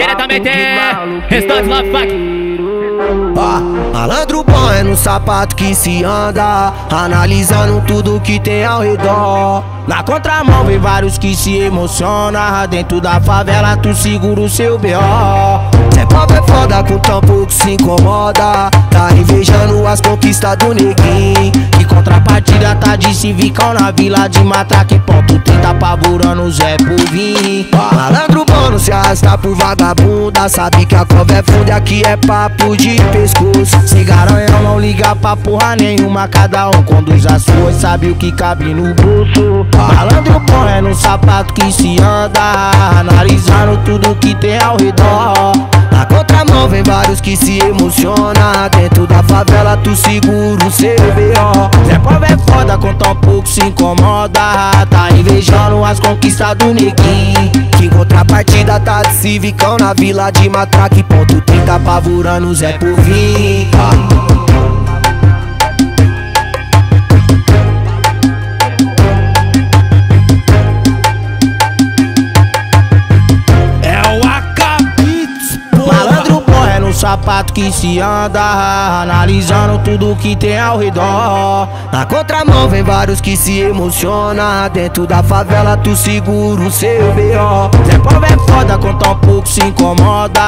Diretamente, Restante Love. Ah, malandro bom é no sapato que se anda Analisando tudo que tem ao redor. Na contramão vem vários que se emociona Dentro da favela tu segura o seu B.O. Cê pobre é foda com tão pouco se incomoda Tá invejando as conquistas do neguinho. Que contrapartida tá de civicão na vila de matraque Ponto 30 apavorando Zé Povim ah, Malandro bom se arrasta por vagabunda. Sabe que a cova é funda aqui é papo de pescoço. Se garanhão não liga pra porra nenhuma Cada um conduz a sua e sabe o que cabe no bolso. Malandro bom é no sapato que se anda Analisando tudo que tem ao redor. Na contramão vem vários que se emociona Dentro da favela tu segura o seu B.O. Zé Pobre é foda com tão pouco se incomoda. Tá invejando as conquistas do neguinho Civicão na vila de Matraque, ponto 30, apavorando Zé por 20. Sapato que se anda Analisando tudo que tem ao redor. Na contramão vem vários que se emociona. Dentro da favela tu segura o seu B.O. Zé Pobre é foda com tão pouco se incomoda.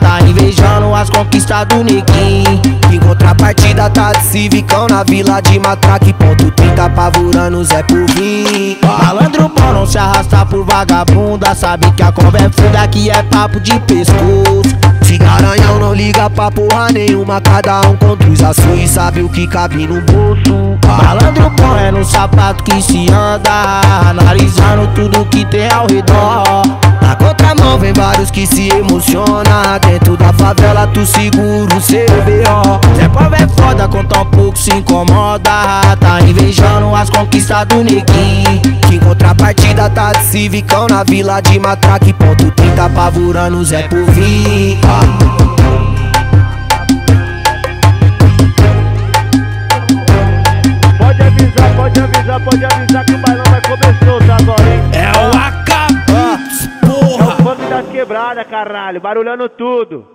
Tá invejando as conquistas do neguinho. Em contrapartida tá de civicão na vila de matraque. Ponto 30 apavorando Zé Povim Malandro bom não se arrasta por vagabunda. Sabe que a cova é funda que é papo de pescoço. Se não liga pra porra nenhuma Cada um conduz a sua e sabe o que cabe no bolso. Malandro é no sapato que se anda Analisando tudo que tem ao redor. Na contramão vem vários que se emociona Dentro da favela tu segura o seu B.O. Zé Pobre é foda com tão pouco se incomoda Tá invejando as conquistas do neguinho. Que contrapartida tá de civicão na vila de matraque Ponto 30 apavorando Zé Povim Pode pode avisar, pode avisar que o bailão vai começar agora, hein? é o Acabits, É o porra. funk das quebradas, caralho, barulhando tudo.